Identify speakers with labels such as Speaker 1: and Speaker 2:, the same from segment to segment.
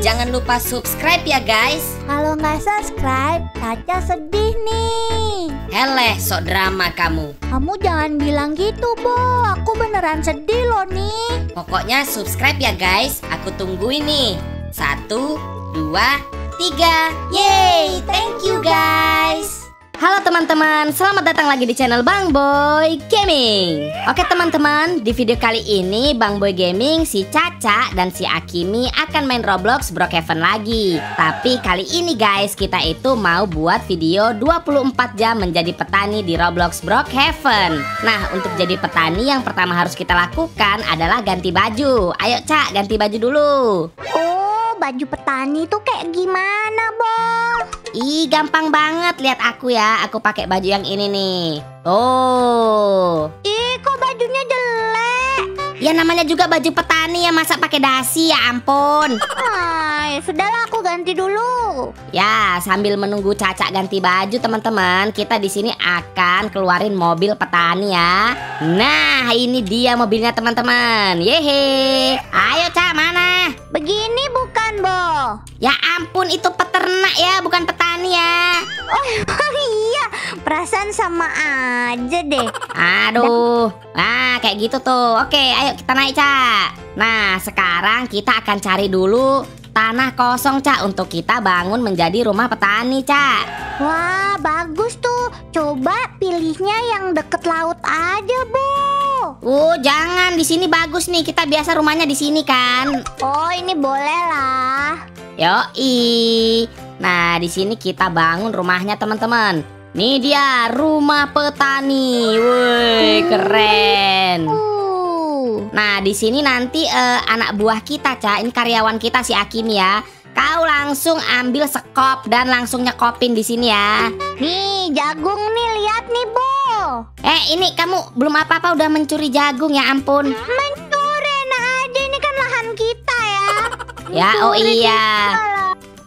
Speaker 1: Jangan lupa subscribe ya guys.
Speaker 2: Kalau nggak subscribe, Caca sedih nih.
Speaker 1: Heleh, sok drama kamu.
Speaker 2: Kamu jangan bilang gitu, Bo. Aku beneran sedih loh nih.
Speaker 1: Pokoknya subscribe ya guys. Aku tungguin nih. Satu, dua, tiga. Yeay, thank you guys. Halo teman-teman, selamat datang lagi di channel Bang Boy Gaming. Oke teman-teman, di video kali ini Bang Boy Gaming, si Caca dan si Akimi akan main Roblox Brookhaven lagi. Tapi kali ini guys, kita itu mau buat video 24 jam menjadi petani di Roblox Brookhaven Nah, untuk jadi petani yang pertama harus kita lakukan adalah ganti baju. Ayo Cak, ganti baju dulu.
Speaker 2: Oh, baju petani tuh kayak gimana, Bo?
Speaker 1: Ih, gampang banget. Lihat aku ya. Aku pakai baju yang ini nih. Oh.
Speaker 2: Ih, kok bajunya jelek?
Speaker 1: Ya namanya juga baju petani ya, masa pakai dasi ya ampun.
Speaker 2: Ay, sudahlah aku ganti dulu.
Speaker 1: Ya, sambil menunggu Caca ganti baju teman-teman, kita di sini akan keluarin mobil petani ya. Nah, ini dia mobilnya teman-teman. Yehe. Ayo Cak, mana?
Speaker 2: Begini bukan, Bo?
Speaker 1: Ya ampun, itu peternak ya, bukan
Speaker 2: iya, perasaan sama aja deh.
Speaker 1: Aduh, nah kayak gitu tuh. Oke, ayo kita naik, Cak. Nah, sekarang kita akan cari dulu tanah kosong, Cak, untuk kita bangun menjadi rumah petani, Cak.
Speaker 2: Wah, bagus tuh. Coba pilihnya yang deket laut aja, Bu.
Speaker 1: Uh, jangan di sini bagus nih. Kita biasa rumahnya di sini kan.
Speaker 2: Oh, ini boleh lah.
Speaker 1: Yoi. Nah, di sini kita bangun rumahnya, teman-teman. Nih dia rumah petani. Woi, keren.
Speaker 2: Uh.
Speaker 1: Nah, di sini nanti eh, anak buah kita, Ca. Ini karyawan kita si Akim ya. Kau langsung ambil sekop dan langsung nyekopin di sini ya.
Speaker 2: Nih, jagung nih, lihat nih, Bu.
Speaker 1: Eh, ini kamu belum apa-apa udah mencuri jagung ya ampun.
Speaker 2: Mencuri, enak aja ini kan lahan kita ya.
Speaker 1: Ya, oh iya.
Speaker 2: kita.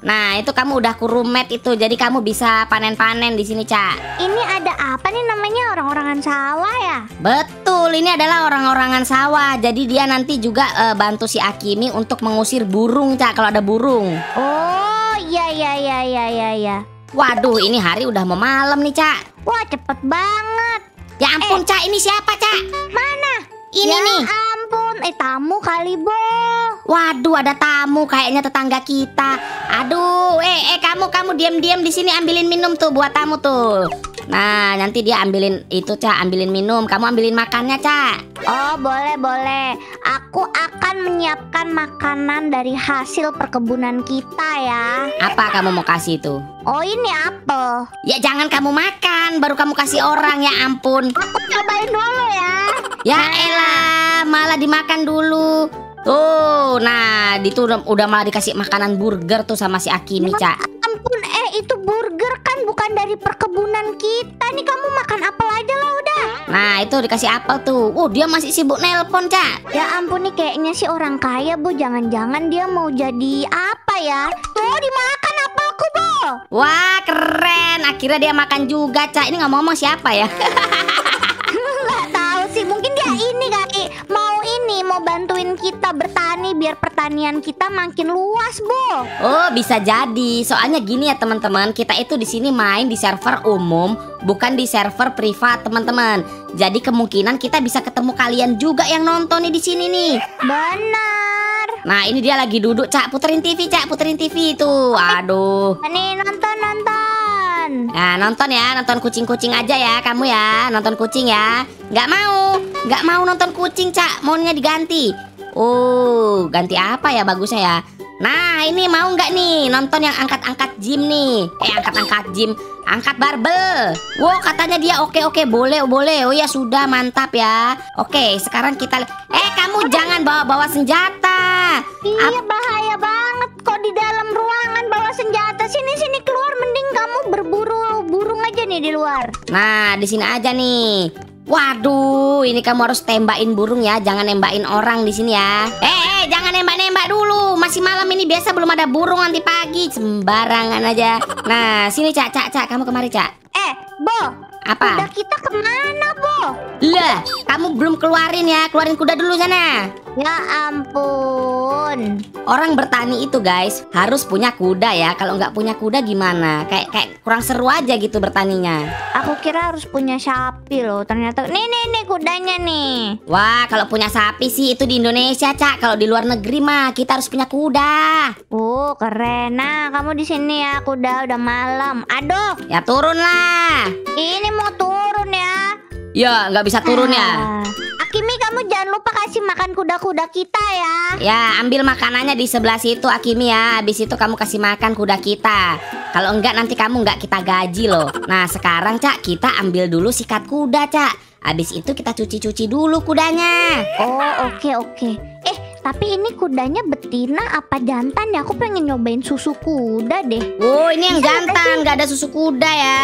Speaker 1: Nah, itu kamu udah kurumet itu. Jadi kamu bisa panen-panen di sini, Ca.
Speaker 2: Ini ada apa nih namanya orang-orangan sawah ya?
Speaker 1: Betul, ini adalah orang-orangan sawah. Jadi dia nanti juga eh, bantu si Akimi untuk mengusir burung, Ca, kalau ada burung.
Speaker 2: Oh, iya iya iya iya iya iya.
Speaker 1: Waduh, ini hari udah mau malam nih, Ca.
Speaker 2: Wah, cepet banget.
Speaker 1: Ya ampun, Ca, ini siapa, Ca?
Speaker 2: Mana?
Speaker 1: Ini
Speaker 2: ya
Speaker 1: nih.
Speaker 2: ampun, eh tamu kali, Bo.
Speaker 1: Waduh, ada tamu kayaknya tetangga kita. Aduh, eh eh kamu kamu diam-diam di sini ambilin minum tuh buat tamu tuh. Nah, nanti dia ambilin itu, Ca, ambilin minum. Kamu ambilin makannya, Ca.
Speaker 2: Oh, boleh, boleh. Aku akan menyiapkan makanan dari hasil perkebunan kita ya.
Speaker 1: Apa kamu mau kasih itu?
Speaker 2: Oh, ini apel.
Speaker 1: Ya jangan kamu makan, baru kamu kasih orang ya ampun.
Speaker 2: Aku cobain dulu ya.
Speaker 1: Ya elah, malah dimakan dulu. Tuh, nah, itu udah, udah malah dikasih makanan burger tuh sama si Akimi, Ca.
Speaker 2: Ampun, eh itu burger kan bukan dari perkebunan kita nih. Kamu makan apel aja lah udah.
Speaker 1: Nah, itu dikasih apel tuh. Uh, dia masih sibuk nelpon, Ca.
Speaker 2: Ya ampun nih kayaknya sih orang kaya bu Jangan-jangan dia mau jadi apa ya Tuh dimakan apelku bu
Speaker 1: Wah, keren. Akhirnya dia makan juga, Ca. Ini ngomong-ngomong siapa ya?
Speaker 2: Mau ini mau bantuin kita bertani Biar pertanian kita makin luas bu
Speaker 1: Oh, bisa jadi. Soalnya gini ya, teman-teman. Kita itu di sini main di server umum, bukan di server privat, teman-teman. Jadi kemungkinan kita bisa ketemu kalian juga yang nonton nih di sini nih.
Speaker 2: Benar
Speaker 1: Nah, ini dia lagi duduk, Cak. Puterin TV, Cak. Puterin TV itu. Aduh.
Speaker 2: Nih nonton nonton
Speaker 1: Nah, nonton ya, nonton kucing-kucing aja ya, kamu ya, nonton kucing ya. Nggak mau, nggak mau nonton kucing, Cak. Maunya diganti. Oh, ganti apa ya bagusnya ya? Nah, ini mau nggak nih nonton yang angkat-angkat gym nih? Eh, angkat-angkat gym, angkat barbel. Wow, katanya dia oke-oke, boleh, boleh. Oh ya sudah, mantap ya. Oke, sekarang kita. Eh, kamu jangan bawa-bawa senjata.
Speaker 2: Iya bahaya banget Kok di dalam ruangan bawa senjata Sini-sini keluar Mending kamu berburu burung aja nih di luar
Speaker 1: Nah, di sini aja nih. Waduh, ini kamu harus tembakin burung ya, jangan nembakin orang di sini ya. Eh, eh, jangan nembak-nembak dulu. Masih malam ini biasa belum ada burung nanti pagi, sembarangan aja. Nah, sini Cak, Cak, Cak, kamu kemari Cak.
Speaker 2: Eh Bo
Speaker 1: Apa?
Speaker 2: Kuda kita ke mana Bo
Speaker 1: Lah, kamu belum keluarin ya, keluarin kuda dulu sana.
Speaker 2: Ya ampun.
Speaker 1: Orang bertani itu guys harus punya kuda ya. Kalau nggak punya kuda gimana? Kayak kayak kurang seru aja gitu bertaninya.
Speaker 2: Aku kira harus punya sapi loh. Ternyata nih nih nih kudanya nih.
Speaker 1: Wah, kalau punya sapi sih itu di Indonesia, Cak. Kalau di luar negeri mah kita harus punya kuda.
Speaker 2: Oh, keren. Nah, kamu di sini ya. Kuda udah malam. Aduh,
Speaker 1: Ya turun lah.
Speaker 2: ini mau turun ya.
Speaker 1: Ya, nggak bisa turun ya.
Speaker 2: Ah. Akimi, kamu jangan lupa kasih makan kuda-kuda kita ya.
Speaker 1: Ya, ambil makanannya di sebelah situ Akimi ya. Habis itu kamu kasih makan kuda kita. Kalau enggak nanti kamu enggak kita gaji loh. Nah, sekarang Cak, kita ambil dulu sikat kuda, Cak. Habis itu kita cuci-cuci dulu kudanya.
Speaker 2: Oh, oke oke. Eh, tapi ini kudanya betina apa jantan ya? Aku pengen nyobain susu kuda deh.
Speaker 1: Oh, ini yang
Speaker 2: Bisa nggak
Speaker 1: jantan, nggak ada susu kuda ya.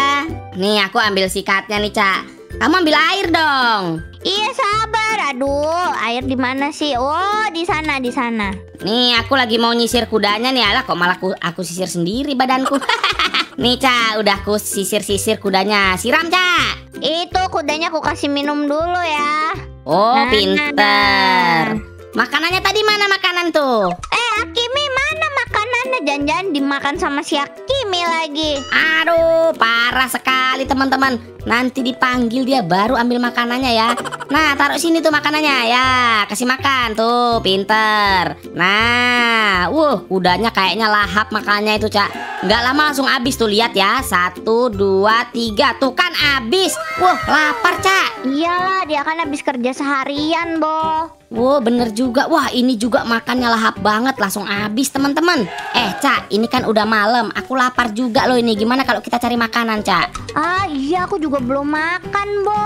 Speaker 1: Nih, aku ambil sikatnya nih, Cak. Kamu ambil air dong.
Speaker 2: Iya, sabar. Aduh, air di mana sih? Oh, di sana, di sana.
Speaker 1: Nih, aku lagi mau nyisir kudanya nih. Alah, kok malah aku, aku sisir sendiri badanku. nih, Cak, udah aku sisir-sisir kudanya. Siram, Cak.
Speaker 2: Itu kudanya aku kasih minum dulu ya.
Speaker 1: Oh,
Speaker 2: Nah,
Speaker 1: pinter. Makanannya tadi mana makanan tuh?
Speaker 2: Eh, Akimi mana makanannya? Jangan-jangan dimakan sama si Akimi lagi.
Speaker 1: Aduh, parah sekali teman-teman. Nanti dipanggil dia baru ambil makanannya ya. Nah, taruh sini tuh makanannya ya. Kasih makan tuh, pinter. Nah, wuh, kudanya kayaknya lahap makannya itu, Cak. Nggak lama langsung habis tuh, lihat ya. Satu, dua, tiga. Tuh kan habis. Wuh, lapar, Cak.
Speaker 2: Iyalah, dia kan habis kerja seharian, Bo.
Speaker 1: Wow, bener juga. Wah, ini juga makannya lahap banget, langsung habis teman-teman. Eh, Cak, ini kan udah malam. Aku lapar juga loh ini. Gimana kalau kita cari makanan, Cak?
Speaker 2: Ah, iya aku juga belum makan, Bo.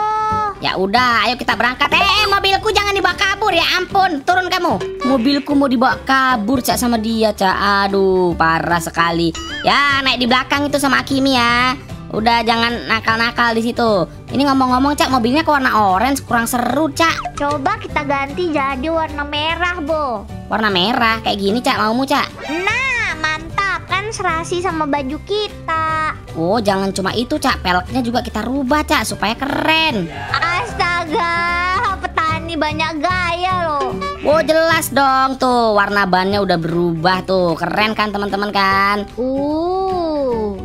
Speaker 1: Ya udah, ayo kita berangkat. Eh, eh, mobilku jangan dibawa kabur ya. Ampun, turun kamu. Mobilku mau dibawa kabur, Cak sama dia, Cak. Aduh, parah sekali. Ya, naik di belakang itu sama Akimi ya. Udah jangan nakal-nakal di situ. Ini ngomong-ngomong, Cak, mobilnya ke warna orange kurang seru, Cak.
Speaker 2: Coba kita ganti jadi warna merah, Bo.
Speaker 1: Warna merah kayak gini, Cak. Maumu, Cak?
Speaker 2: Nah, mantap kan serasi sama baju kita.
Speaker 1: Oh, jangan cuma itu, Cak. Peleknya juga kita rubah, Cak, supaya keren.
Speaker 2: Astaga, petani banyak gaya loh.
Speaker 1: Oh, jelas dong tuh. Warna bannya udah berubah tuh. Keren kan, teman-teman kan?
Speaker 2: Uh.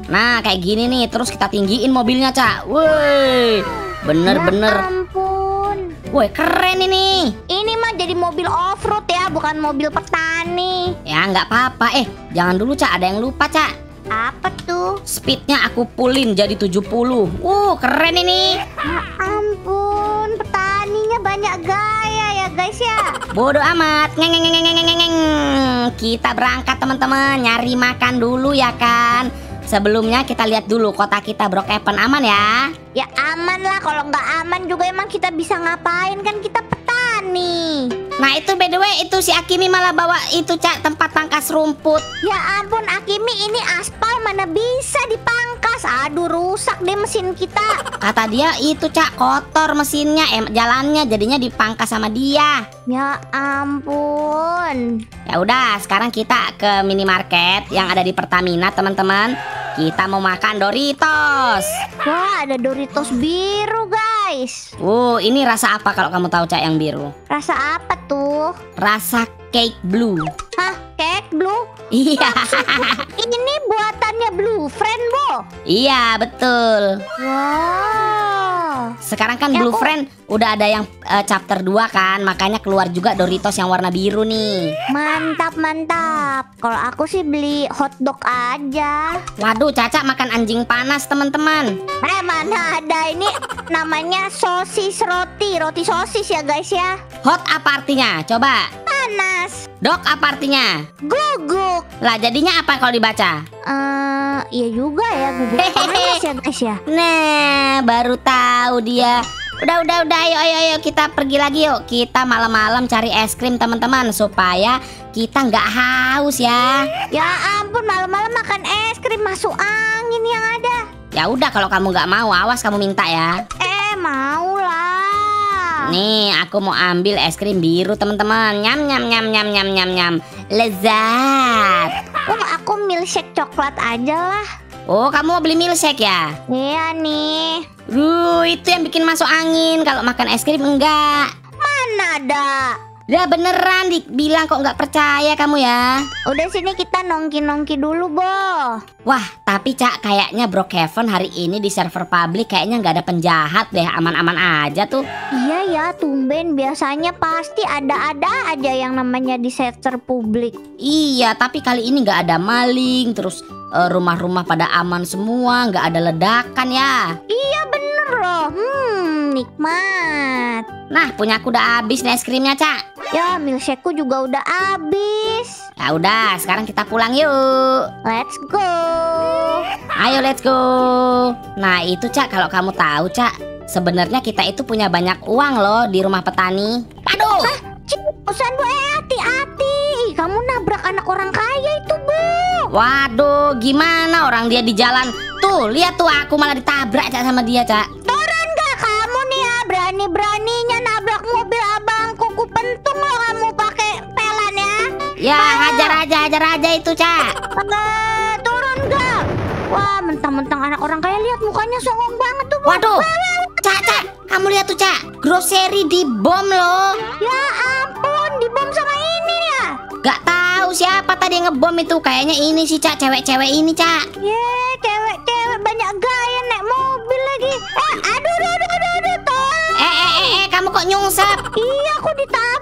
Speaker 1: Nah, kayak gini nih. Terus kita tinggiin mobilnya, Cak. Woi. Bener-bener.
Speaker 2: Ya ampun.
Speaker 1: Woi, keren ini.
Speaker 2: Ini mah jadi mobil off-road ya, bukan mobil petani.
Speaker 1: Ya, nggak apa-apa. Eh, jangan dulu, Cak. Ada yang lupa, Cak.
Speaker 2: Apa tuh?
Speaker 1: Speednya aku pulin jadi 70. Uh, keren ini.
Speaker 2: Ya ampun, petaninya banyak gaya ya guys ya.
Speaker 1: Bodoh amat. Ngeng, ngeng, ngeng, ngeng, ngeng. Kita berangkat, teman-teman. Nyari makan dulu ya kan. Sebelumnya kita lihat dulu kota kita Brookhaven aman ya.
Speaker 2: Ya aman lah, kalau nggak aman juga emang kita bisa ngapain kan kita petani.
Speaker 1: Nah itu by the way itu si Akimi malah bawa itu cak tempat pangkas rumput.
Speaker 2: Ya ampun Akimi ini aspal mana bisa dipangkas Aduh rusak deh mesin kita
Speaker 1: Kata dia itu cak kotor mesinnya, em jalannya jadinya dipangkas sama dia.
Speaker 2: Ya ampun
Speaker 1: Ya udah sekarang kita ke minimarket yang ada di Pertamina teman-teman. Kita mau makan Doritos.
Speaker 2: Wah ada Doritos biru guys
Speaker 1: Uh ini rasa apa kalau kamu tahu cak yang biru?
Speaker 2: Rasa apa tuh?
Speaker 1: Rasa cake blue.
Speaker 2: Hah cake blue?
Speaker 1: Iya,
Speaker 2: Ini buatannya blue friend Bo
Speaker 1: iya betul.
Speaker 2: Wow
Speaker 1: Sekarang kan
Speaker 2: Ya,
Speaker 1: Blue
Speaker 2: aku-
Speaker 1: Friend udah ada yang eh, chapter 2 kan, makanya keluar juga Doritos yang warna biru nih.
Speaker 2: Mantap mantap Kalau aku sih beli hotdog aja
Speaker 1: Waduh, Caca makan anjing panas, teman-teman.
Speaker 2: Eh mana ada ini namanya sosis roti Roti sosis ya guys ya
Speaker 1: Hot apa artinya? Coba.
Speaker 2: Panas
Speaker 1: Dok apa artinya?
Speaker 2: Guguk
Speaker 1: Lah, jadinya apa kalau dibaca?
Speaker 2: Eh, iya juga ya guguk panas ya guys ya.
Speaker 1: Nah, baru tahu dia. Udah, udah, udah, ayo, ayo, ayo, kita pergi lagi yuk. Kita malam-malam cari es krim teman-teman supaya kita nggak haus ya.
Speaker 2: Ya ampun malam-malam makan es krim masuk angin yang ada.
Speaker 1: Ya udah, kalau kamu nggak mau, awas kamu minta ya.
Speaker 2: Eh mau lah.
Speaker 1: Nih, aku mau ambil es krim biru teman-teman. Nyam nyam nyam nyam nyam nyam nyam. Lezat.
Speaker 2: Oh aku milkshake coklat aja lah.
Speaker 1: Oh, kamu mau beli milkshake ya?
Speaker 2: Iya nih.
Speaker 1: Duh, itu yang bikin masuk angin. Kalau makan es krim enggak.
Speaker 2: Mana ada?
Speaker 1: Udah beneran dibilang kok nggak percaya kamu ya.
Speaker 2: Udah sini kita nongki-nongki dulu, Bo.
Speaker 1: Wah, tapi Cak kayaknya Brookhaven hari ini di server publik kayaknya nggak ada penjahat deh, aman-aman aja tuh.
Speaker 2: Iya ya, tumben biasanya pasti ada-ada aja yang namanya di server publik.
Speaker 1: Iya, tapi kali ini nggak ada maling, terus eh, rumah-rumah pada aman semua, nggak ada ledakan ya.
Speaker 2: Iya bener loh. Hmm, nikmat.
Speaker 1: Nah, punya aku udah habis nih es krimnya, Cak.
Speaker 2: Ya, milkshakeku juga udah habis.
Speaker 1: Ya udah, sekarang kita pulang yuk.
Speaker 2: Let's go.
Speaker 1: Ayo let's go. Nah, itu Cak, kalau kamu tahu, Cak, sebenarnya kita itu punya banyak uang loh di rumah petani. Aduh.
Speaker 2: Usan Bu, eh hati-hati. Ih, Kamu nabrak anak orang kaya itu, Bu.
Speaker 1: Waduh, gimana orang dia di jalan? Tuh, lihat tuh aku malah ditabrak Cak sama dia, Cak.
Speaker 2: Turun gak kamu nih ya berani-beraninya ya.
Speaker 1: Hajar aja, hajar aja itu, Cak.
Speaker 2: Turun gak? Wah, mentang-mentang anak orang kaya lihat mukanya songong banget tuh.
Speaker 1: Waduh. Cak, Cak, kamu lihat tuh, Cak. Grocery di bom loh.
Speaker 2: Ya ampun, dibom sama ini ya.
Speaker 1: Gak tahu siapa tadi yang ngebom itu. Kayaknya ini sih, Cak, cewek-cewek ini, Cak.
Speaker 2: Ye, cewek-cewek banyak gaya naik mobil lagi. Eh, aduh, aduh, aduh, aduh, aduh, tolong.
Speaker 1: Eh, eh, eh, eh, kamu kok nyungsep?
Speaker 2: Iya, aku. Aduh.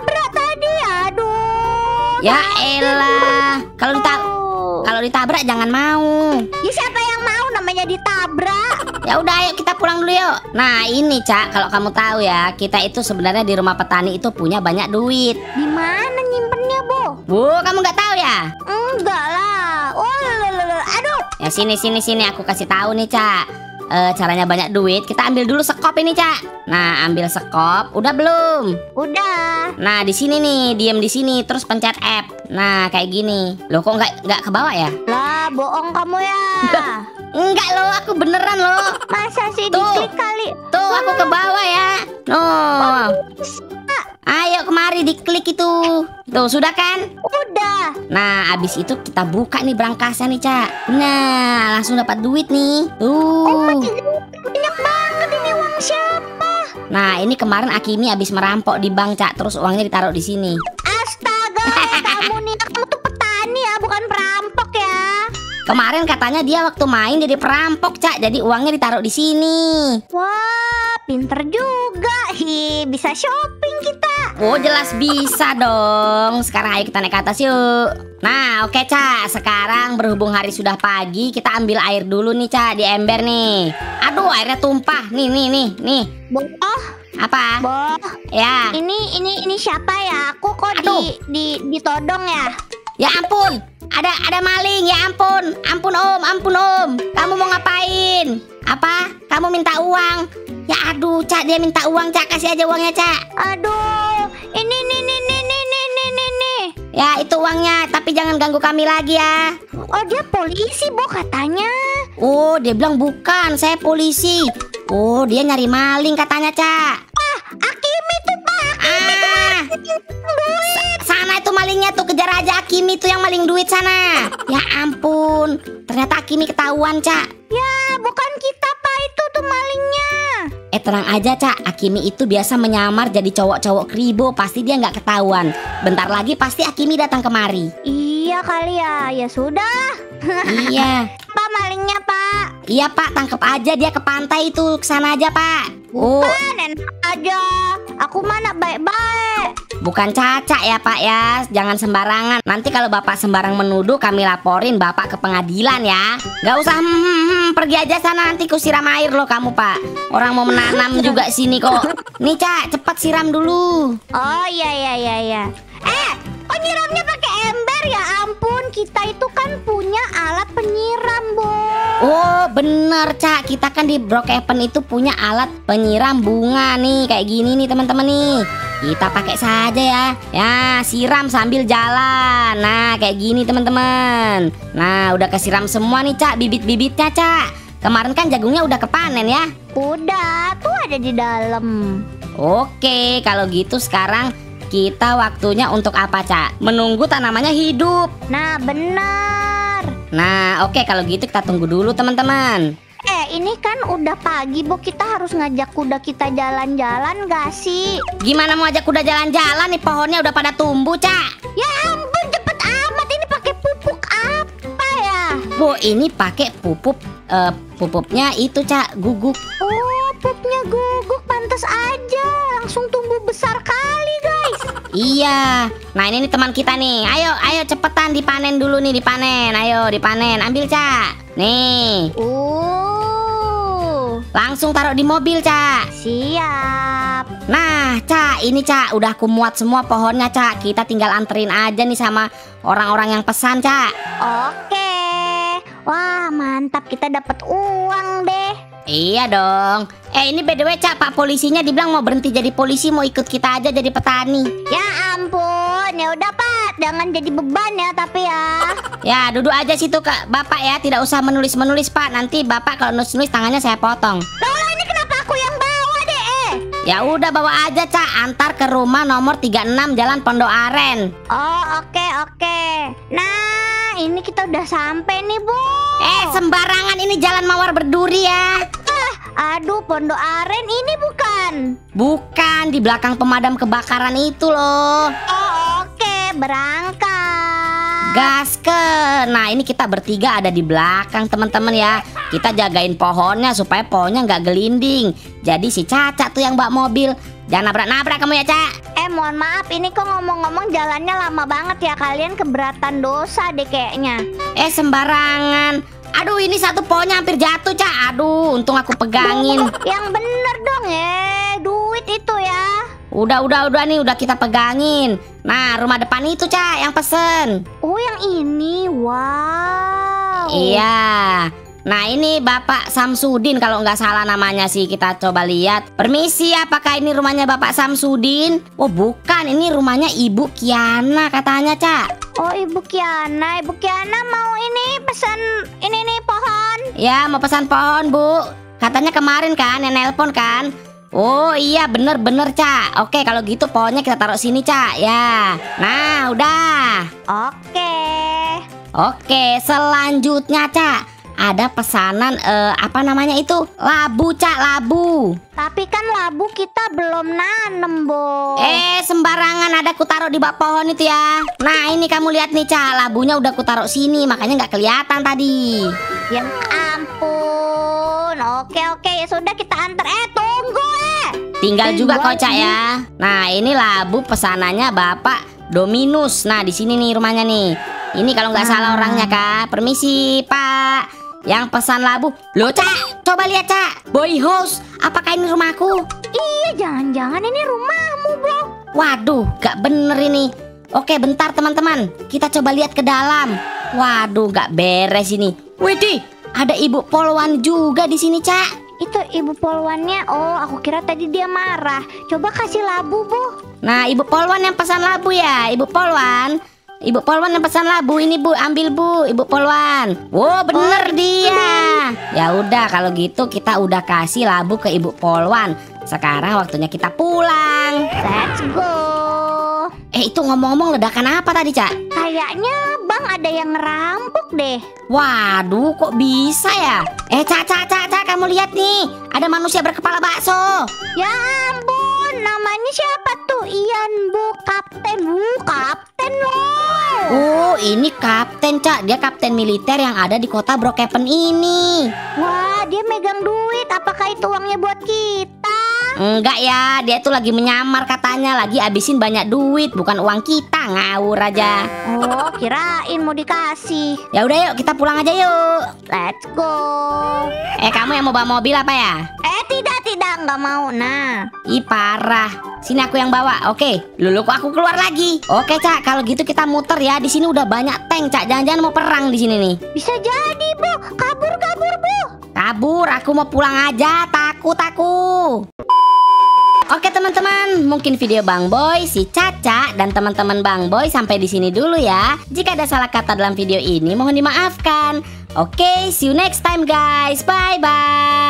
Speaker 1: Ya elah. Kalau ditabrak
Speaker 2: Bu.
Speaker 1: kalau ditabrak jangan mau.
Speaker 2: Ya siapa yang mau namanya ditabrak?
Speaker 1: Ya udah ayo kita pulang dulu yuk. Nah ini Cak, kalau kamu tahu ya, kita itu sebenarnya di rumah petani itu punya banyak duit.
Speaker 2: Di mana nyimpennya, Bu?
Speaker 1: Bu, kamu nggak tahu ya?
Speaker 2: Enggak lah. Oh, aduh.
Speaker 1: Ya sini sini sini aku kasih tahu nih Cak. Eh, caranya banyak duit, kita ambil dulu sekop ini Cak. Nah ambil sekop, udah belum?
Speaker 2: Udah.
Speaker 1: Nah di sini nih, diem di sini, terus pencet app. Nah kayak gini. Loh kok nggak nggak ke bawah ya?
Speaker 2: Lah, bohong kamu ya.
Speaker 1: Enggak loh, aku beneran loh.
Speaker 2: Masa sih
Speaker 1: Tuh.
Speaker 2: diklik kali?
Speaker 1: Tuh aku ke bawah ya. Noh. Ayo kemari diklik itu. Tuh sudah kan?
Speaker 2: Udah.
Speaker 1: Nah abis itu kita buka nih berangkasnya nih Cak. Nah langsung dapat duit nih.
Speaker 2: Oh,
Speaker 1: Tuh.
Speaker 2: banyak banget ini uang siapa?
Speaker 1: Nah ini kemarin Akimi abis merampok di bank Cak. Terus uangnya ditaruh di sini.
Speaker 2: Astaga, kamu nih kamu tuh petani ya, bukan perampok ya.
Speaker 1: Kemarin katanya dia waktu main jadi perampok Cak. Jadi uangnya ditaruh di sini.
Speaker 2: Wah, pinter juga. Hi, bisa shopping kita.
Speaker 1: Oh jelas bisa dong. Sekarang ayo kita naik ke atas yuk. Nah oke Cak Sekarang berhubung hari sudah pagi Kita ambil air dulu nih Cak Di ember nih. Aduh airnya tumpah. Nih nih nih nih.
Speaker 2: Boh,
Speaker 1: Apa?
Speaker 2: boh.
Speaker 1: Ya.
Speaker 2: Ini ini ini siapa ya? Aku kok
Speaker 1: Aduh.
Speaker 2: di di ditodong ya?
Speaker 1: Ya ampun. Ada ada maling. Ya ampun. Ampun om. Ampun om. Kamu mau ngapain? Apa? Kamu minta uang? Ya aduh Cak Dia minta uang Cak Kasih aja uangnya Cak
Speaker 2: Aduh, ini nih nih nih nih nih nih nih nih.
Speaker 1: Ya itu uangnya Tapi jangan ganggu kami lagi ya
Speaker 2: Oh dia polisi bu katanya.
Speaker 1: Oh, dia bilang bukan, saya polisi. Oh, dia nyari maling katanya, Cak.
Speaker 2: Akimi tuh pak.
Speaker 1: Ah,
Speaker 2: Duit.
Speaker 1: Sana itu malingnya tuh kejar aja Akimi tuh yang maling duit sana. Ya ampun, ternyata Akimi ketahuan, Cak.
Speaker 2: Ya bukan kita pak itu tuh malingnya.
Speaker 1: Eh tenang aja, Cak. Akimi itu biasa menyamar jadi cowok-cowok kribo, pasti dia nggak ketahuan. Bentar lagi pasti Akimi datang kemari.
Speaker 2: Iya kali ya. Ya sudah.
Speaker 1: iya,
Speaker 2: Pak malingnya pak.
Speaker 1: iya Pak, tangkep aja dia ke pantai itu, ke sana aja Pak. Oh,
Speaker 2: Kan enak aja. Aku mana? Baik-baik.
Speaker 1: Bukan caca ya pak ya. Jangan sembarangan. Nanti kalau bapak sembarang menuduh Kami laporin bapak ke pengadilan ya. Gak usah hmm, hmm, hmm, Pergi aja sana. Nanti ku siram air loh kamu pak. Orang mau menanam juga sini kok. Nih cak cepat siram dulu.
Speaker 2: Oh iya iya iya iya. Eh, kok nyiramnya pakai ember ya ampun. Kita itu kan punya alat penyiram, Bu.
Speaker 1: Oh bener cak Kita kan di Brookhaven itu punya alat penyiram bunga nih Kayak gini nih teman-teman nih Kita pakai saja ya Ya siram sambil jalan Nah kayak gini teman-teman Nah udah kesiram semua nih cak Bibit-bibitnya cak Kemarin kan jagungnya udah kepanen ya
Speaker 2: Udah, tuh ada di dalam.
Speaker 1: Oke kalau gitu sekarang kita waktunya untuk apa cak? Menunggu tanamannya hidup
Speaker 2: Nah, benar.
Speaker 1: Nah oke kalau gitu kita tunggu dulu teman-teman
Speaker 2: Eh, ini kan udah pagi, Bu. Kita harus ngajak kuda kita jalan-jalan gak sih?
Speaker 1: Gimana mau ajak kuda jalan-jalan nih pohonnya udah pada tumbuh, Cak.
Speaker 2: Ya ampun, cepet amat. Ini pakai pupuk apa ya?
Speaker 1: Bu, ini pakai pupuk eh, pupuknya itu, Cak, guguk. Iya. Nah, ini nih teman kita nih. Ayo, ayo cepetan dipanen dulu nih, dipanen. Ayo, dipanen. Ambil, Cak. Nih,
Speaker 2: Uh,
Speaker 1: langsung taruh di mobil, Cak.
Speaker 2: siap.
Speaker 1: Nah, Cak, ini Cak, udah aku muat semua pohonnya, Cak. Kita tinggal anterin aja nih sama orang-orang yang pesan, Cak.
Speaker 2: Oke. Wah, mantap. Kita dapat uang deh.
Speaker 1: Iya dong. Eh, ini by the way, Cak, Pak polisinya dibilang mau berhenti jadi polisi, mau ikut kita aja jadi petani.
Speaker 2: Ya ampun. Ya udah, Pak. Jangan jadi beban ya, tapi ya.
Speaker 1: Ya, duduk aja situ, Kak. Bapak ya, tidak usah menulis-menulis, Pak. Nanti Bapak kalau nulis-nulis tangannya saya potong.
Speaker 2: Loh, ini kenapa aku yang bawa deh? Eh?
Speaker 1: Ya udah bawa aja, Cak. Antar ke rumah nomor 36 Jalan Pondok Aren.
Speaker 2: Oh, oke, oke. Nah, ini kita udah sampai nih, Bu.
Speaker 1: Eh, sembarangan ini jalan mawar berduri ya.
Speaker 2: Aduh, Pondok Aren ini bukan.
Speaker 1: Bukan di belakang pemadam kebakaran itu loh.
Speaker 2: Oh, oke, berangkat.
Speaker 1: Gasken. Nah ini kita bertiga ada di belakang teman-teman ya. Kita jagain pohonnya supaya pohonnya nggak gelinding. Jadi si Caca tuh yang bawa mobil. Jangan nabrak-nabrak kamu ya Cak.
Speaker 2: Eh, mohon maaf, ini kok ngomong-ngomong jalannya lama banget ya. Kalian keberatan dosa deh kayaknya.
Speaker 1: Eh sembarangan. Aduh ini satu pohonnya hampir jatuh Cak. Aduh untung aku pegangin.
Speaker 2: Yang bener dong ya, duit itu ya.
Speaker 1: Udah udah udah nih udah kita pegangin. Nah rumah depan itu Cak yang pesen.
Speaker 2: Oh, yang ini. Wow.
Speaker 1: Iya. Nah ini Bapak Samsudin kalau nggak salah namanya sih kita coba lihat. Permisi apakah ini rumahnya Bapak Samsudin? Oh bukan ini rumahnya Ibu Kiana katanya Cak.
Speaker 2: Oh, Ibu Kiana. Ibu Kiana mau ini pesan ini nih pohon.
Speaker 1: Ya mau pesan pohon Bu. Katanya kemarin kan yang nelpon kan. Oh iya bener-bener Cak. Oke kalau gitu pohonnya kita taruh sini Cak ya. Nah udah.
Speaker 2: Oke.
Speaker 1: Oke selanjutnya Cak. Ada pesanan eh, apa namanya itu? Labu Cak labu.
Speaker 2: Tapi kan labu kita belum nanem, Bo.
Speaker 1: Eh sembarangan ada ku taruh di bawah pohon itu ya. Nah ini kamu lihat nih Ca, labunya udah ku taruh sini makanya nggak kelihatan tadi.
Speaker 2: Ya ampun. Oke, oke. Ya sudah kita antar. Eh, tunggu eh.
Speaker 1: Tinggal juga kok
Speaker 2: bagus.
Speaker 1: Ca ya. Nah ini labu pesanannya Bapak Dominus. Nah di sini nih rumahnya nih. Ini kalau nggak salah
Speaker 2: Ah.
Speaker 1: orangnya kak. Permisi Pak. Yang pesan labu. Loh Ca, coba lihat Ca. Boy house. Apakah ini rumahku?
Speaker 2: Iya, jangan-jangan ini rumahmu, Bo.
Speaker 1: Waduh, gak bener ini. Oke, bentar teman-teman. Kita coba lihat ke dalam. Waduh, gak beres ini. Widih, ada ibu polwan juga di sini, Cak.
Speaker 2: Itu ibu polwannya. Oh, aku kira tadi dia marah. Coba kasih labu, Bu.
Speaker 1: Nah, ibu polwan yang pesan labu ya, ibu polwan. Ibu polwan yang pesan labu ini bu, ambil bu, ibu polwan. Wow, bener dia. Ya udah, kalau gitu kita udah kasih labu ke ibu polwan. Sekarang waktunya kita pulang.
Speaker 2: Let's go.
Speaker 1: Eh, itu ngomong-ngomong ledakan apa tadi, Cak?
Speaker 2: Kayaknya Bang ada yang ngerampok deh.
Speaker 1: Waduh, kok bisa ya? Eh, Cak, Cak, Cak, Cak, kamu lihat nih. Ada manusia berkepala bakso.
Speaker 2: Ya ampun, namanya siapa tuh? Ian Bu Kapten. Bu Kapten loh.
Speaker 1: Oh, ini kapten, Cak. Dia kapten militer yang ada di kota Brookhaven ini.
Speaker 2: Wah, dia megang duit. Apakah itu uangnya buat kita?
Speaker 1: Enggak ya, dia tuh lagi menyamar katanya. Lagi abisin banyak duit, bukan uang kita. Ngawur aja.
Speaker 2: Oh, kirain mau dikasih.
Speaker 1: Ya udah yuk, kita pulang aja yuk.
Speaker 2: Let's go.
Speaker 1: Eh, kamu yang mau bawa mobil apa ya?
Speaker 2: Eh, tidak, tidak, nggak mau. Nah,
Speaker 1: Ih parah. Sini aku yang bawa. Oke, lulu kok aku keluar lagi. Oke, Cak. Kalau gitu kita muter ya. Di sini udah banyak tank, Cak. Jangan-jangan mau perang di sini nih.
Speaker 2: bisa jadi, Bu. Kabur, kabur, Bu.
Speaker 1: Kabur, aku mau pulang aja. Takut aku. Oke teman-teman, mungkin video Bang Boy, si Caca, dan teman-teman Bang Boy sampai di sini dulu ya. Jika ada salah kata dalam video ini, mohon dimaafkan. Oke, see you next time guys. Bye-bye.